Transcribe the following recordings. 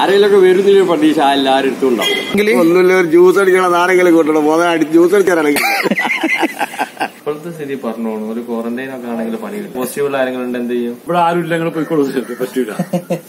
ആരെങ്കിലൊക്കെ വരുന്നില്ല പ്രതീക്ഷ? എല്ലാവരും അടുത്തും ഉണ്ടാവും ഒന്നുമില്ല ഒരു ജ്യൂസ് അടിക്കണം നാരെങ്കിലും കൂട്ടണം. പോകാൻ അടി ജ്യൂസ് അടിക്കാനാണെങ്കിൽ ഇപ്പോഴത്തെ സ്ഥിതി പറഞ്ഞോളൂ ഒരു ക്വാറന്റൈൻ ഒക്കെ ആണെങ്കിൽ പണി പോസിറ്റീവ് ആരെങ്കിലും ഉണ്ട് എന്ത് ചെയ്യും? ഇവിടെ ആരും ഇല്ലെങ്കിൽ പോയിക്കോളൂ. പറ്റൂല.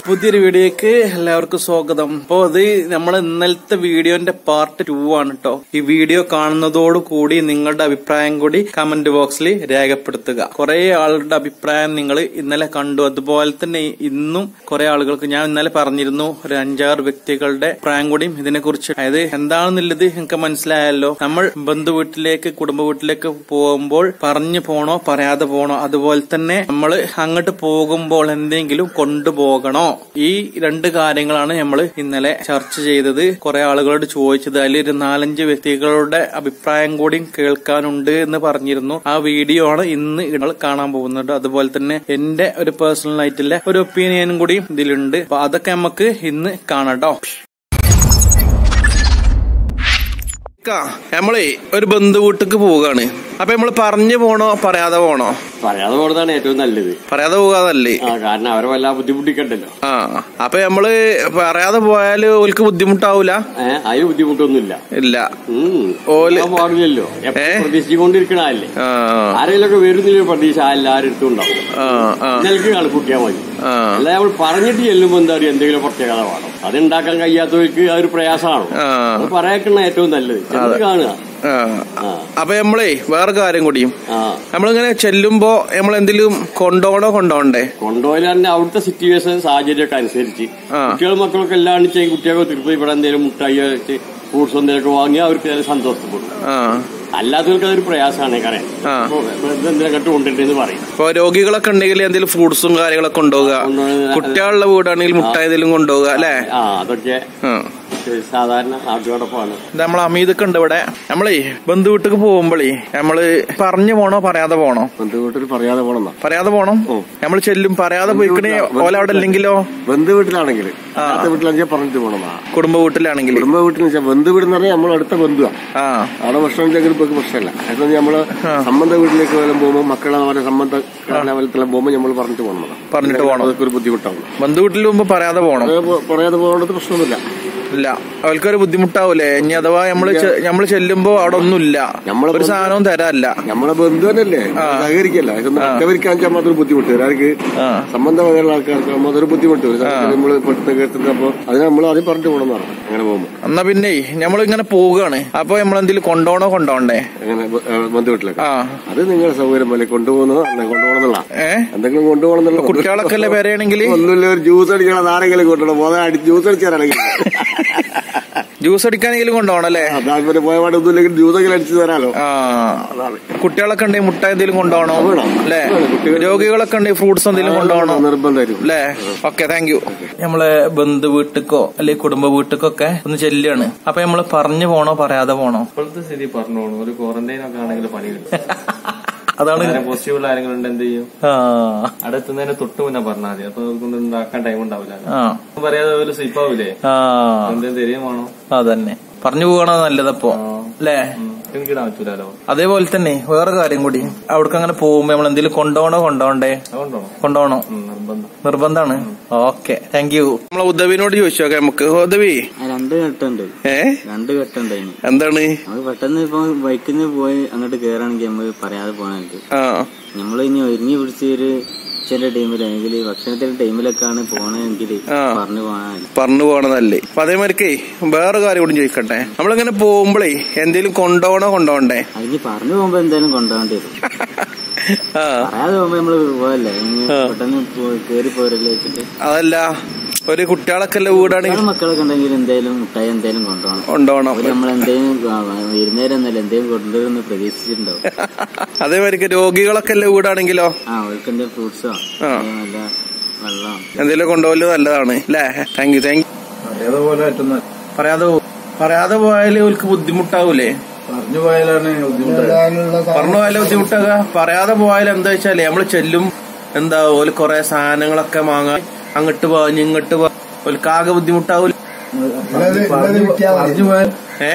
പുതിയൊരു വീഡിയോക്ക് എല്ലാവർക്കും സ്വാഗതം. അപ്പോ അത് നമ്മൾ ഇന്നലത്തെ വീഡിയോന്റെ പാർട്ട് ടു ആണ് കേട്ടോ ഈ വീഡിയോ കാണുന്നതോടു കൂടി നിങ്ങളുടെ അഭിപ്രായം കൂടി കമന്റ് ബോക്സിൽ രേഖപ്പെടുത്തുക. കുറെ ആളുടെ അഭിപ്രായം നിങ്ങൾ ഇന്നലെ കണ്ടു. അതുപോലെ തന്നെ ഇന്നും കുറെ ആളുകൾക്ക് ഞാൻ ഇന്നലെ പറഞ്ഞിരുന്നു. ഒരു അഞ്ചാറ് വ്യക്തികളുടെ പ്രായം കൂടിയും ഇതിനെ കുറിച്ച് അതായത് എന്താണെന്നുള്ളത് നിങ്ങൾക്ക് മനസ്സിലായല്ലോ. നമ്മൾ ബന്ധു വീട്ടിലേക്ക് കുടുംബ വീട്ടിലേക്ക് പോകുമ്പോൾ പറഞ്ഞു പോണോ പറയാതെ പോണോ അതുപോലെ തന്നെ നമ്മൾ അങ്ങോട്ട് പോകുമ്പോൾ എന്തെങ്കിലും കൊണ്ടുപോകണോ? ഈ രണ്ട് കാര്യങ്ങളാണ് നമ്മൾ ഇന്നലെ ചർച്ച ചെയ്തത്. കുറെ ആളുകളോട് ചോദിച്ചത്. അതിൽ ഒരു നാലഞ്ച് വ്യക്തികളുടെ അഭിപ്രായം കൂടി കേൾക്കാനുണ്ട് എന്ന് പറഞ്ഞിരുന്നു. ആ വീഡിയോ ആണ് ഇന്ന് നിങ്ങൾ കാണാൻ പോകുന്നത്. അതുപോലെ തന്നെ എന്റെ ഒരു പേഴ്സണൽ ആയിട്ടുള്ള ഒരു ഒപ്പീനിയനും കൂടി ഇതിലുണ്ട്. അപ്പൊ അതൊക്കെ നമുക്ക് ഇന്ന് കാണാട്ടോ. നമ്മളെ ഒരു ബന്ധു വീട്ടിക്ക് പോവുകയാണ്. അപ്പൊ നമ്മൾ പറഞ്ഞു പോണോ പറയാതെ പോണോ? പറയാതെ പോകുന്നതാണ് ഏറ്റവും നല്ലത്. പറയാതെ പോകാതല്ലേ? ആ കാരണം അവരെ വല്ല ബുദ്ധിമുട്ടിക്കണ്ടല്ലോ. ആ അപ്പൊ നമ്മൾ പറയാതെ പോയാൽ ഓൽക്ക് ബുദ്ധിമുട്ടാവൂല? ഏഹ് അതിന് ബുദ്ധിമുട്ടൊന്നുമില്ല. ഇല്ല. ഓല്- പാടില്ലല്ലോ? പ്രതീക്ഷിച്ചുകൊണ്ടിരിക്കണല്ലേ ആ ആരെങ്കിലൊക്കെ വരുന്നില്ല പ്രതീക്ഷ എല്ലാവരും എടുത്തുണ്ടാവും ആ ആ. ഇന്നലേക്ക് കണക്കൂട്ടിയാൽ മതി. അല്ല നമ്മൾ പറഞ്ഞിട്ട് ചെല്ലുമ്പോ എന്താ പറയുക എന്തെങ്കിലും പ്രത്യേകത വേണം. അത് ഉണ്ടാക്കാൻ കഴിയാത്തവർക്ക് അതൊരു പ്രയാസമാണ്. ആ. പറയാക്കണ ഏറ്റവും നല്ലത്. കാണുക ആ ആ അപ്പൊ നമ്മളേ വേറെ കാര്യം കൂടിയും നമ്മളിങ്ങനെ ചെല്ലുമ്പോ നമ്മൾ എന്തെങ്കിലും കൊണ്ടോണോ കൊണ്ടോണ്ടേ? കൊണ്ടുപോയാൽ തന്നെ അവിടുത്തെ സിറ്റുവേഷൻ സാഹചര്യമൊക്കെ അനുസരിച്ച്. കുട്ടികളും മക്കളൊക്കെ എല്ലാം കുട്ടികൾക്ക് തിരുപ്പതി ഇവിടെ എന്തെങ്കിലും മുട്ടായി ഫ്രൂട്ട്സ് എന്തെങ്കിലും വാങ്ങി അവർക്ക് സന്തോഷപ്പെടും. അല്ലാത്തവർക്ക് അതൊരു പ്രയാസമാണ് കാരണം കൊണ്ടിട്ടെന്ന് പറയും. ഇപ്പൊ രോഗികളൊക്കെ ഉണ്ടെങ്കിൽ എന്തെങ്കിലും ഫ്രൂട്ട്സും കാര്യങ്ങളൊക്കെ കൊണ്ടുപോകുക. കുട്ടികളുടെ വീടാണെങ്കിൽ മുട്ടായി എന്തെങ്കിലും കൊണ്ടുപോകുക അല്ലേ? അതൊക്കെ സാധാരണ നാട്ടുകടപ്പാണ് നമ്മൾ അമീതൊക്കെ ഉണ്ട് ഇവിടെ. നമ്മളേ ബന്ധു വീട്ടിക്ക് പോകുമ്പോഴേ നമ്മൾ പറഞ്ഞു പോണോ പറയാതെ പോണോ? ബന്ധു വീട്ടിൽ പറയാതെ പോണോ പറയാതെ പോണം? നമ്മൾ ചെല്ലും പറയാതെ പോയിക്കണേ ഓല അവിടെ ഇല്ലെങ്കിലോ? ബന്ധു വീട്ടിലാണെങ്കിൽ പറഞ്ഞിട്ട് പോണെന്നാ. കുടുംബ വീട്ടിലാണെങ്കിൽ കുടുംബ വീട്ടിൽ ബന്ധു വീട് എന്ന് പറഞ്ഞാൽ നമ്മൾ അടുത്ത ബന്ധുവാ. ആ. അവിടെ ഭക്ഷണം ഉണ്ടെങ്കിൽ പ്രശ്നമല്ല. നമ്മൾ സംബന്ധ വീട്ടിലേക്ക് വല്ലതും പോകുമ്പോൾ മക്കളെ അവരെ സംബന്ധ ലെവലത്തിലും പോകുമ്പോൾ നമ്മൾ പറഞ്ഞിട്ട് പോകണം പറഞ്ഞിട്ട് പോകണം അതൊക്കെ ഒരു ബുദ്ധിമുട്ടാണ് ബന്ധു വീട്ടിൽ പോകുമ്പോൾ പറയാതെ പോകണം പറയാതെ പോകേണ്ടത് പ്രശ്നമൊന്നുമില്ല. ഇല്ല. അവർക്കൊരു ബുദ്ധിമുട്ടാവൂലേ? ഇനി അഥവാ നമ്മൾ നമ്മൾ ചെല്ലുമ്പോ അവിടെ ഒന്നുമില്ല നമ്മളെ ഒരു സാധനവും തരാല്ല നമ്മളെ ബന്ധുവല്ലേ സഹകരിക്കല്ല. സഹകരിക്കാൻ മാത്രം ബുദ്ധിമുട്ട്. ഒരാൾക്ക് സംബന്ധമായുള്ള ആൾക്കാർക്ക് അതൊരു ബുദ്ധിമുട്ട്. നമ്മൾ പെട്ടെന്ന് കേൾക്കുന്നത് അപ്പൊ അതിന് നമ്മൾ ആദ്യം പറഞ്ഞിട്ട് പോകണം അങ്ങനെ പോകുമ്പോ. എന്നാ പിന്നെ നമ്മൾ ഇങ്ങനെ പോവുകയാണ് അപ്പൊ നമ്മളെന്തെങ്കിലും കൊണ്ടോണോ കൊണ്ടോണ്ടേ? അങ്ങനെ ബ- ഏ, ബന്ധു വീട്ടിലേക്ക്. ആ. അത് നിങ്ങളുടെ സൗകര്യം പോലെ കൊണ്ടുപോകുന്നതോ കൊണ്ടുപോകണമെന്നുള്ള എന്തെങ്കിലും കൊണ്ടുപോകണമെന്നുള്ള കുട്ടികളൊക്കെ അല്ലേ വരെയാണെങ്കിൽ ഒന്നുമില്ല ഒരു ജ്യൂസ് അടിക്കണം ആരെങ്കിലും കൂട്ടണം. പോകാൻ ജ്യൂസ് അടിച്ചാലാണെങ്കിൽ ജ്യൂസ് അടിക്കാനെങ്കിലും കൊണ്ടുപോകണം അല്ലേ? താല്പര്യം പോയ അടിച്ചു തരാലോ. കുട്ടികളൊക്കെ ഉണ്ടെങ്കിൽ മുട്ട എന്തെങ്കിലും കൊണ്ടുപോകണോ അല്ലെ. രോഗികളൊക്കെ ഉണ്ടെങ്കിൽ ഫ്രൂട്ട്സ് എന്തെങ്കിലും കൊണ്ടുപോകണോ നിർബന്ധമായിരിക്കും അല്ലേ? ഓക്കെ താങ്ക് യു നമ്മളെ ബന്ധു വീട്ടിക്കോ അല്ലെങ്കിൽ കുടുംബ വീട്ടിക്കൊക്കെ ഒന്ന് ചെല്ലുകയാണ്. അപ്പൊ നമ്മൾ പറഞ്ഞു പോണോ പറയാതെ പോണോ? ഇപ്പോഴത്തെ സ്ഥിതി പറഞ്ഞു പോകണോ ഒരു ക്വാറന്റൈൻ ഒക്കെ ആണെങ്കിൽ പണി അതാണ് പോസിറ്റീവുള്ള ആരെങ്കിലും ഉണ്ട് എന്ത് ചെയ്യും? അടുത്തുന്നതിന് തൊട്ട് മുന്നേ പറഞ്ഞാൽ മതി. അപ്പൊ അതുകൊണ്ട് ഉണ്ടാക്കാൻ ടൈം ഉണ്ടാവില്ല. പറയാതെ ഒരു സ്ലിപ്പ് ആവൂലേ? എന്തെങ്കിലും എന്തെങ്കിലും വേണോ. അതന്നെ. പറഞ്ഞു പോകണോ നല്ലതപ്പോ. അല്ലേ പറ്റൂലോ അതേപോലെ തന്നെ വേറെ കാര്യം കൂടി. അവിടേക്ക് അങ്ങനെ പോകുമ്പോ നമ്മൾ എന്തെങ്കിലും കൊണ്ടുപോകണോ കൊണ്ടോണ്ടേ കൊണ്ടോണോ. കൊണ്ടുപോകണോ നിർബന്ധം. നിർബന്ധാണ് ഓക്കെ താങ്ക് യു നമ്മളെ ഉദവിനോട് ചോദിച്ചോ നോക്കാം നമുക്ക് ഉദവി. രണ്ട് ഘട്ടമുണ്ട് ഏ? രണ്ട് ഘട്ടമുണ്ട് അതിന് എന്താണ് പെട്ടെന്ന് ഇപ്പൊ ബൈക്കിൽ നിന്ന് പോയി അങ്ങോട്ട് കേറാണെങ്കിൽ നമ്മൾ പറയാതെ പോകാനായിട്ട് നമ്മളിനി നമ്മൾ ഇനി ഒരുങ്ങി പിടിച്ച് ടൈമിൽ അല്ലെങ്കിൽ ഭക്ഷണത്തിന്റെ ടൈമിലൊക്കെ ആണ് പോണെങ്കിൽ. പറഞ്ഞു പോകാൻ പറഞ്ഞു പോകണതല്ലേ അപ്പൊ അതേമാതിരിക്കേ വേറെ കാര്യം കൂടി ചോദിക്കട്ടെ. നമ്മളിങ്ങനെ പോകുമ്പോഴേ എന്തെങ്കിലും കൊണ്ടുപോകണോ കൊണ്ടുപോകണ്ടേ അതിന് പറഞ്ഞു പോകുമ്പോ എന്തായാലും കൊണ്ടുപോകേണ്ടി വരും. പറയാതെ പോകുമ്പോ നമ്മൾ പോവല്ലേ? പെട്ടെന്ന് കേറി പോരല്ലേ അതല്ല. ഒരു കുട്ടികളൊക്കെ ഉള്ള വീടാണെങ്കിൽ മക്കളൊക്കെ ഉണ്ടെങ്കിൽ എന്തായാലും മുട്ടായി എന്തായാലും കൊണ്ടുപോകണം കൊണ്ടുപോകണം നമ്മൾ നമ്മളെന്തേലും ഇരുന്നേരം എന്നല്ല എന്തെങ്കിലും കൊണ്ടുവരുമെന്ന് പ്രതീക്ഷിച്ചിട്ടുണ്ടാവും. അതേമാതിരി രോഗികളൊക്കെ ഉള്ള വീടാണെങ്കിലോ? ആ അവർക്ക് എന്തെങ്കിലും ഫ്രൂട്ട്സോ ആ. നല്ല വെള്ളം എന്തെങ്കിലും കൊണ്ടുപോകൽ നല്ലതാണ് അല്ലേ താങ്ക് യു താങ്ക് യു പറയാതെ പറയാതെ പോയാലേ അവർക്ക് ബുദ്ധിമുട്ടാവൂലേ? പറഞ്ഞു പോയാലാണ് പറഞ്ഞു പോയാലും ബുദ്ധിമുട്ടാകാ. പറയാതെ പോയാലും എന്താ വെച്ചാൽ നമ്മൾ ചെല്ലും എന്താ ഓൽ കൊറേ സാധനങ്ങളൊക്കെ വാങ്ങാൻ അങ്ങോട്ട് പോഞ്ഞ് ഇങ്ങോട്ട് പോ ഓൽക്കാകെ ബുദ്ധിമുട്ടാവൂല. പറഞ്ഞു പോയാൽ ഏ?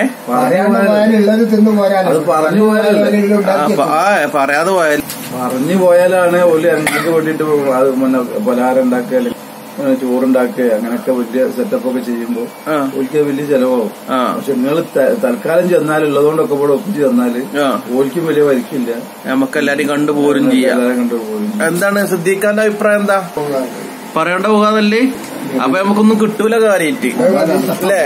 ഉള്ളത് തിന്നു പോരാൻ. അത് പറഞ്ഞു പോയാലല്ലേ ആ, പ- പറയാതെ പോയാൽ. പറഞ്ഞു പോയാലാണ് ഒരു എന്തൊക്കെ വേണ്ടിട്ട് അത് പിന്നെ പലഹാരം ഉണ്ടാക്കുക അല്ലെങ്കിൽ ചോറുണ്ടാക്കുക അങ്ങനെയൊക്കെ വലിയ സെറ്റപ്പ് ഒക്കെ ചെയ്യുമ്പോ ആ. ഓൽക്ക് വലിയ ചെലവാകും ആ. പക്ഷെ നിങ്ങൾ തൽക്കാലം ചെന്നാൽ ഉള്ളതുകൊണ്ടൊക്കെ കൂടെ ഒപ്പിച്ച് തന്നാൽ ഓലിക്കും ഓൽക്കും വലിയ വരിക്കില്ല. നമുക്ക് എല്ലാരും കണ്ടുപോരും ചെയ്യാം. എല്ലാരും കണ്ടുപോരും എന്താണ് സിദ്ദീഖാന്റെ അഭിപ്രായം എന്താ? പറയേണ്ട പോകാതല്ലേ അപ്പൊ നമുക്കൊന്നും കിട്ടൂല കാര്യായിട്ട്. അല്ലേ?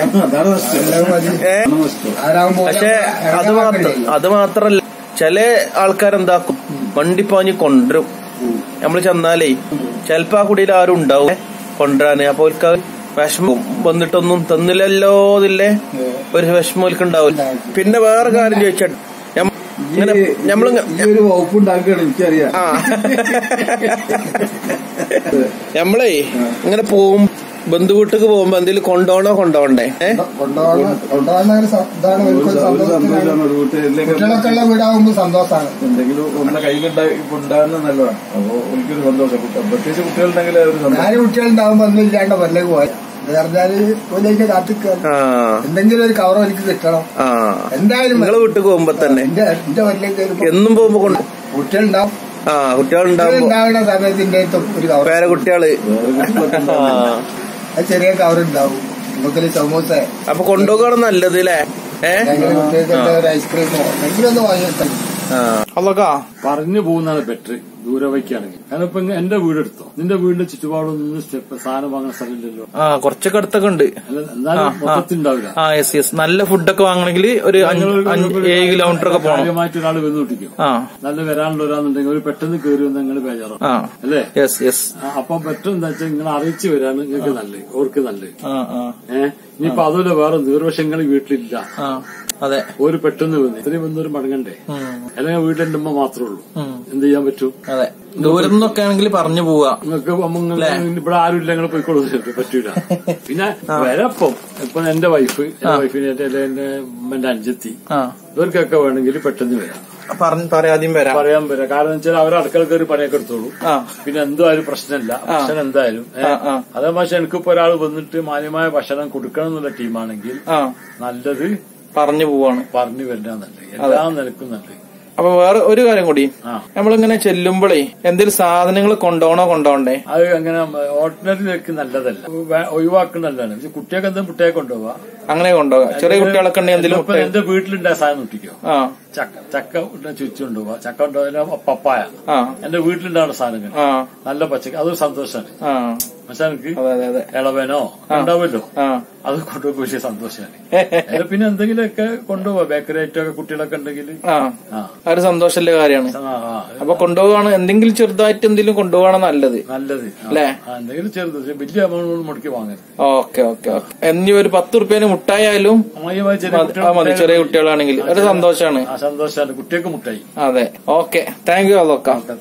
പക്ഷെ അത് മാത്രം അത് മാത്രല്ല. ചില ആൾക്കാരെന്താക്കും? വണ്ടി പാഞ്ഞ് കൊണ്ടരും. നമ്മൾ ചെന്നാലേ ചെലപ്പോ ആ കുടിയിൽ ആരും ഉണ്ടാവും കൊണ്ടുവരാന് അപ്പൊ അവർക്ക് വിഷമം വന്നിട്ടൊന്നും തന്നില്ലല്ലോ ഇതില്ലേ ഒരു വിഷമം അവർക്ക് ഉണ്ടാവില്ല പിന്നെ വേറെ കാര്യം ചോദിച്ചാ ഇങ്ങനെ നമ്മൾ ഒരു വകുപ്പ് ഉണ്ടാക്കുകയാണ് എനിക്കറിയാം. ആ. നമ്മളേ ഇങ്ങനെ പോവും ബന്ധുവീട്ടിക്ക് പോകുമ്പോ എന്തെങ്കിലും കൊണ്ടോണോ കൊണ്ടോണ്ടേ? ഏ? കൊണ്ടുപോകാൻ കൊണ്ടുപോകുന്ന ഇതാണ് ഒരു എനിക്കൊരു സ- ഒരു സന്തോഷത്തിനാണ് സന്തോഷമാണ് ഒരു വീട്ടിലേക്ക് കുട്ടികളൊക്കെ ഉള്ള വീടാകുമ്പോ സന്തോഷമാണ്. എന്തെങ്കിലും നമ്മുടെ കയ്യിലുണ്ടായി ഉണ്ടാകുന്നത് നല്ലതാണ്. അപ്പൊ എനിക്കൊരു സന്തോഷം. പ്രത്യേകിച്ച് കുട്ടികളുണ്ടെങ്കിൽ കുട്ടികളുണ്ടാകുമ്പോ ഒന്നും ഇല്ലാണ്ട് വല്ലേക്ക് എന്തെങ്കിലും ഒരു കവർ എനിക്ക് കിട്ടണം. ആ. എന്തായാലും നിങ്ങൾ വീട്ടിൽ പോകുമ്പോ തന്നെ. എന്റെ എന്റെ വല്ലേക്ക് എന്നും പോകുമ്പോ കൊണ്ട് കുട്ടികളുണ്ടാവും. ആ കുട്ടികളുണ്ടാവും സമയത്തിന്റെ ഒരു കവർ വേറെ കുട്ടികൾ. ചെറിയ കവർ ഉണ്ടാവും. നമുക്കൊരു സമൂസ. അപ്പൊ കൊണ്ടുപോകാണ് നല്ലത് അല്ലേ ഏഹ് ഐസ്ക്രീമോ എന്തെങ്കിലും ഒന്ന് അതൊക്കെ പറഞ്ഞു പോകുന്നതാണ് ബെറ്റർ ദൂരെ വയ്ക്കുകയാണെങ്കിൽ കാരണം ഇപ്പൊ എന്റെ വീടെടുത്തോ. നിന്റെ വീടിന്റെ ചുറ്റുപാടൊന്നും സ്റ്റെപ്പ് സാധനം വാങ്ങുന്ന സ്ഥലമില്ലല്ലോ. ആ കുറച്ചൊക്കെ അടുത്തൊക്കെ ഉണ്ട്. എന്നാലും ആ യെസ് യെസ് നല്ല ഫുഡൊക്കെ വാങ്ങണമെങ്കിൽ ഒരു ഏഴ് കിലോമീറ്റർ ഒക്കെ പോകണം. കാര്യമായിട്ട് ഒരാൾ വന്ന് കുട്ടിക്കും. നല്ല വരാനുള്ള ഒരാളുണ്ടെങ്കിൽ ഒരു പെട്ടെന്ന് കയറി വന്ന് നിങ്ങൾ ബേജാറോ അല്ലേ? യെസ് അപ്പം പെട്ടെന്ന് വെച്ചാൽ നിങ്ങൾ അറിയിച്ചു വരാണ് നിങ്ങൾക്ക് നല്ലത്. ഓർക്ക് നല്ലത്. ഏഹ് ഇനിയിപ്പോ അതുപോലെ വേറെ ദൂരവശങ്ങൾ വീട്ടിലില്ല. അതെ. ഒരു പെട്ടെന്ന് വന്ന്. ഇത്രയും വന്നൊരു മടങ്ങണ്ടേ. അല്ലെങ്കിൽ വീട്ടിൽ ഉമ്മ മാത്രമേ ഉള്ളൂ. എന്ത് ചെയ്യാൻ പറ്റും? അതെ. ദൂരം നിന്നൊക്കെ ആണെങ്കിൽ പറഞ്ഞു പോവാ. നിങ്ങൾക്ക് ഇവിടെ ആരും ഇല്ല നിങ്ങൾ പോയിക്കോളൂ. പറ്റൂല. പിന്നെ വരപ്പം ഇപ്പൊ എന്റെ വൈഫ് എന്റെ വൈഫിനെ എന്റെ എന്റെ അഞ്ചെത്തി. ഇവർക്കൊക്കെ വേണമെങ്കിൽ പെട്ടെന്ന് വരാം. പറയാതെയും വരാം. പറയാൻ വരാം. കാരണം വെച്ചാൽ അവർ അടുക്കള കയറി പണിയൊക്കെ എടുത്തോളൂ. പിന്നെ എന്തായാലും പ്രശ്നമില്ല. ഭക്ഷണം എന്തായാലും. അതേ പക്ഷെ എനിക്കിപ്പോ ഒരാൾ വന്നിട്ട് മാന്യമായ ഭക്ഷണം കൊടുക്കണം എന്നുള്ള ടീമാണെങ്കിൽ നല്ലത് പറഞ്ഞു പോവാണ്. പറഞ്ഞു വരണ നല്ലത്. എല്ലാ നിലക്കും നല്ലത്. അപ്പൊ വേറെ ഒരു കാര്യം കൂടി. നമ്മളിങ്ങനെ ചെല്ലുമ്പോഴേ എന്തെങ്കിലും സാധനങ്ങൾ കൊണ്ടോണോ കൊണ്ടോണ്ടേ? അത് അങ്ങനെ ഓർഡിനറിയിലേക്ക് നല്ലതല്ല. ഒഴിവാക്കുന്നതാണ് പക്ഷെ കുട്ടിയൊക്കെ എന്തെങ്കിലും കുട്ടിയെ കൊണ്ടുപോവാ. അങ്ങനെ കൊണ്ടുപോകാം. ചെറിയ കുട്ടികളൊക്കെ ഉണ്ടെങ്കിൽ എന്തെങ്കിലും എന്റെ വീട്ടിലുണ്ടായ സാധനം ഒട്ടിക്കോ ആ. ചക്ക ചക്ക ചുച്ചു കൊണ്ടുപോവാ ചക്ക കൊണ്ടുപോയാൽ പപ്പായ. എന്റെ വീട്ടിലുണ്ടാവുന്ന സാധനങ്ങൾ. നല്ല പച്ചക്ക. അതൊരു സന്തോഷമാണ് എനിക്ക് ഇളവനോ ഉണ്ടാവുമല്ലോ. അത് കൊണ്ടുപോയി വലിയ സന്തോഷമാണ് പിന്നെ എന്തെങ്കിലുമൊക്കെ കൊണ്ടുപോവാ. ബേക്കറി ഐറ്റം ഒക്കെ കുട്ടികളൊക്കെ ഉണ്ടെങ്കിൽ ഒരു സന്തോഷമുള്ള കാര്യമാണ്. അപ്പൊ കൊണ്ടുപോവാണ്. എന്തെങ്കിലും ചെറുതായിട്ട് എന്തെങ്കിലും കൊണ്ടുപോവാണ് നല്ലത്. നല്ലത്. അല്ലേ? എന്തെങ്കിലും ചെറുത്. വലിയ എമൗണ്ട് മുടക്കി വാങ്ങരുത്. ഓക്കെ ഓക്കെ എന്നീ ഒരു പത്ത് റുപ്യേന് മുട്ടായാലും ചെറിയ മതി- ആ ചെറിയ കുട്ടികളാണെങ്കിൽ. ഒരു സന്തോഷാണ്. സന്തോഷമാണ് കുട്ടിയൊക്കെ മുട്ടായി. അതെ. ഓക്കെ. Thank you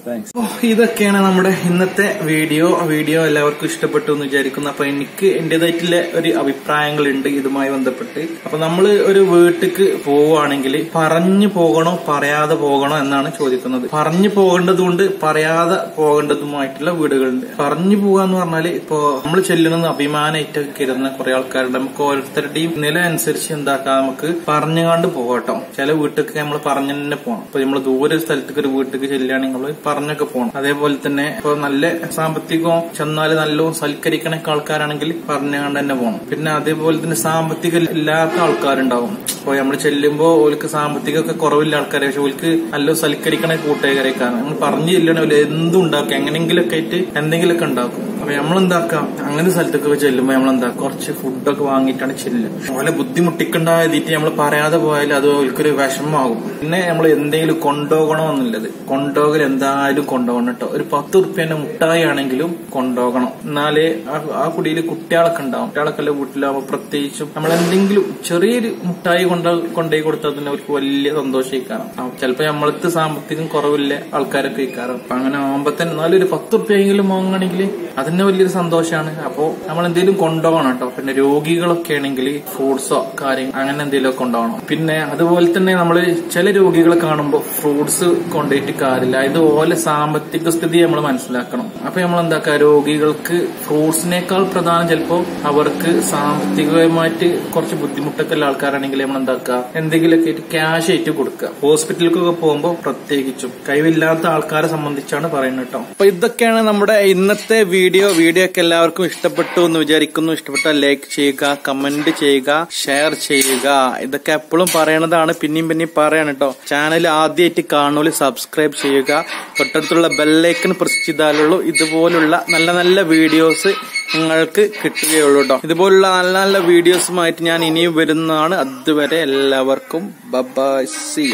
thanks. ഇതൊക്കെയാണ് നമ്മുടെ ഇന്നത്തെ വീഡിയോ. വീഡിയോ എല്ലാവർക്കും ഇഷ്ടപ്പെട്ടു എന്ന് വിചാരിക്കുന്നു. അപ്പൊ എനിക്ക് എന്റേതായിട്ടുള്ള ഒരു അഭിപ്രായങ്ങളുണ്ട് ഇതുമായി ബന്ധപ്പെട്ട്. അപ്പൊ നമ്മൾ ഒരു വീട്ടിക്ക് പോവുകയാണെങ്കിൽ പറഞ്ഞു പോകണോ പറയാതെ പോകണോ എന്നാണ് ചോദിക്കുന്നത്. പറഞ്ഞു പോകേണ്ടതുകൊണ്ട് പറയാതെ പോകേണ്ടതുമായിട്ടുള്ള വീടുകളുണ്ട്. പറഞ്ഞു പോകാന്ന് പറഞ്ഞാൽ ഇപ്പോ നമ്മൾ ചെല്ലുന്നത് അഭിമാനമായിട്ടൊക്കെ കരുതുന്ന കുറെ ആൾക്കാരുണ്ട്. നമുക്ക് ഓരോരുത്തരുടെയും നില അനുസരിച്ച് എന്താക്കാം? നമുക്ക് പറഞ്ഞുകൊണ്ട് പോകട്ടോ ചില വീട്ടിലൊക്കെ നമ്മൾ പറഞ്ഞു തന്നെ പോകണം ഇപ്പൊ നമ്മൾ ദൂരെ സ്ഥലത്തേക്ക് ഒരു വീട്ടിലേക്ക് ചെല്ലുകയാണെങ്കിൽ നമ്മൾ പറഞ്ഞൊക്കെ പോകണം അതേപോലെ തന്നെ ഇപ്പൊ നല്ല സാമ്പത്തികവും ചെന്നാൽ നല്ലോ സൽക്കരിക്കണൊക്കെ ആൾക്കാരാണെങ്കിൽ പറഞ്ഞുകൊണ്ട് തന്നെ പോകണം പിന്നെ അതേപോലെ തന്നെ സാമ്പത്തികം ഇല്ലാത്ത ആൾക്കാരുണ്ടാവും. ഇപ്പൊ നമ്മൾ ചെല്ലുമ്പോൾ ഓൾക്ക് സാമ്പത്തികമൊക്കെ കുറവില്ല ആൾക്കാരെ. പക്ഷെ ഓൾക്ക് നല്ല സൽക്കരിക്കണ കൂട്ടുകാരേക്കാണ്. നമ്മൾ പറഞ്ഞു ചെല്ലണ എന്തുണ്ടാക്കും എങ്ങനെങ്കിലൊക്കെ ആയിട്ട് എന്തെങ്കിലുമൊക്കെ ഉണ്ടാക്കും. അപ്പൊ നമ്മളെന്താക്കാം? അങ്ങനെ സ്ഥലത്തൊക്കെ ചെല്ലുമ്പോ നമ്മളെന്താ കുറച്ച് ഫുഡൊക്കെ വാങ്ങിയിട്ടാണ് ചെല്ലുക. അതുപോലെ ബുദ്ധിമുട്ടിക്കണ്ട എഴുതിയിട്ട് നമ്മൾ പറയാതെ പോയാൽ അത് അവർക്കൊരു വിഷമമാകും. പിന്നെ നമ്മൾ എന്തെങ്കിലും കൊണ്ടുപോകണമെന്നുള്ളത് കൊണ്ടുപോകൽ എന്തായാലും കൊണ്ടുപോകണം കേട്ടോ. ഒരു പത്ത് റുപ്യന്റെ മുട്ടായി ആണെങ്കിലും കൊണ്ടുപോകണം എന്നാലേ ആ- കുടിയിൽ കുട്ടികളൊക്കെ ഉണ്ടാവും. കുട്ടികളൊക്കെ വീട്ടിലാവുമ്പോൾ പ്രത്യേകിച്ചും നമ്മൾ എന്തെങ്കിലും ചെറിയൊരു മുട്ടായി കൊണ്ട് കൊണ്ടുപോയി കൊടുത്താൽ തന്നെ അവർക്ക് വലിയ സന്തോഷം കാണാം ചിലപ്പോ നമ്മളത്തെ സാമ്പത്തികം കുറവില്ല ആൾക്കാരൊക്കെ അപ്പൊ അങ്ങനെ ആവുമ്പോ തന്നെ എന്നാലും ഒരു പത്ത് റുപ്യെങ്കിലും വാങ്ങുകയാണെങ്കിൽ അതിന് വലിയൊരു സന്തോഷമാണ് അപ്പോ നമ്മൾ എന്തെങ്കിലും കൊണ്ടുപോകണം കേട്ടോ. പിന്നെ രോഗികളൊക്കെ ആണെങ്കിൽ ഫ്രൂട്ട്സോ കാര്യം അങ്ങനെ എന്തെങ്കിലുമൊക്കെ കൊണ്ടുപോകണം പിന്നെ അതുപോലെ തന്നെ നമ്മൾ ചില രോഗികളെ കാണുമ്പോൾ ഫ്രൂട്ട്സ് കൊണ്ടുപോയിട്ട് കാര്യമില്ല. ഇതുപോലെ സാമ്പത്തിക സ്ഥിതി നമ്മൾ മനസ്സിലാക്കണം. അപ്പൊ നമ്മൾ എന്താക്കുക രോഗികൾക്ക് ഫ്രൂട്ട്സിനേക്കാൾ പ്രധാനം ചിലപ്പോൾ അവർക്ക് സാമ്പത്തികമായിട്ട് കുറച്ച് ബുദ്ധിമുട്ടൊക്കെ ഉള്ള ആൾക്കാരാണെങ്കിൽ നമ്മൾ എന്താക്കുക എന്തെങ്കിലുമൊക്കെ ആയിട്ട് ക്യാഷ് ആയിട്ട് കൊടുക്കുക ഹോസ്പിറ്റലിലേക്കൊക്കെ പോകുമ്പോൾ പ്രത്യേകിച്ചും കഴിവില്ലാത്ത ആൾക്കാരെ സംബന്ധിച്ചാണ് പറയുന്നത് കേട്ടോ. അപ്പൊ ഇതൊക്കെയാണ് നമ്മുടെ ഇന്നത്തെ വീഡിയോ വീഡിയോ വീഡിയോ ഒക്കെ എല്ലാവർക്കും ഇഷ്ടപ്പെട്ടു എന്ന് വിചാരിക്കുന്നു. ഇഷ്ടപ്പെട്ടാൽ ലൈക്ക് ചെയ്യുക കമന്റ് ചെയ്യുക ഷെയർ ചെയ്യുക. ഇതൊക്കെ എപ്പോഴും പറയണതാണ്. പിന്നെയും പിന്നെയും പറയണം കേട്ടോ ചാനൽ ആദ്യമായിട്ട് കാണുമ്പോൾ സബ്സ്ക്രൈബ് ചെയ്യുക. തൊട്ടടുത്തുള്ള ബെല്ലൈക്കൺ പ്രസ് ചെയ്താലുള്ളൂ ഇതുപോലുള്ള നല്ല നല്ല വീഡിയോസ് നിങ്ങൾക്ക് കിട്ടുകയുള്ളൂ കേട്ടോ ഇതുപോലുള്ള നല്ല നല്ല വീഡിയോസുമായിട്ട് ഞാൻ ഇനിയും വരുന്നതാണ്. അതുവരെ എല്ലാവർക്കും ബബായ് സി